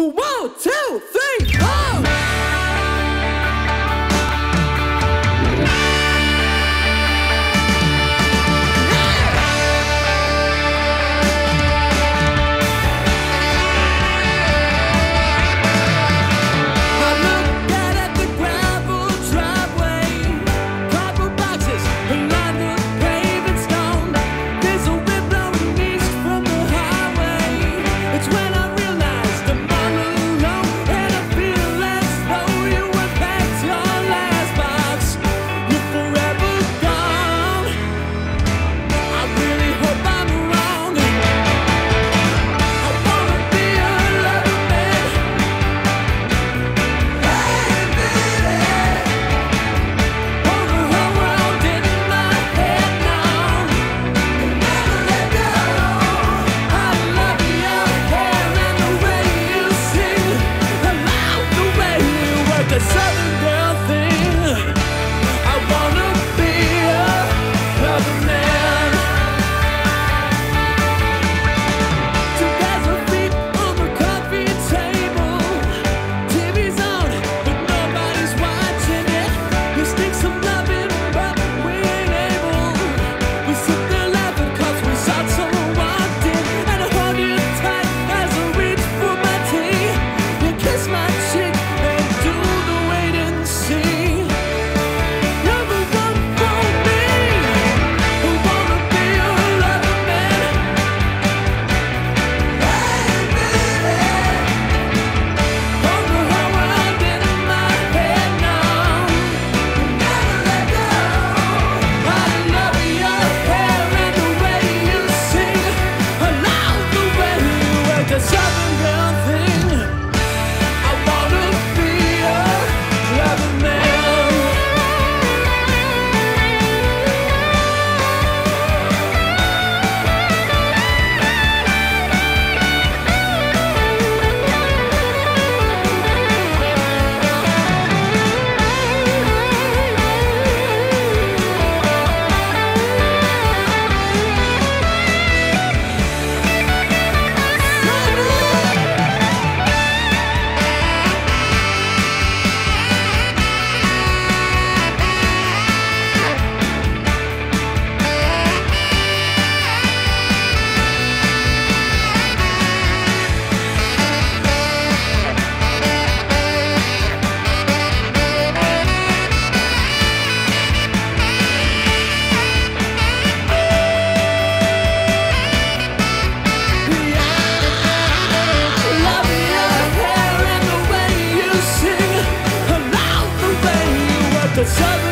One, two, three. It's service.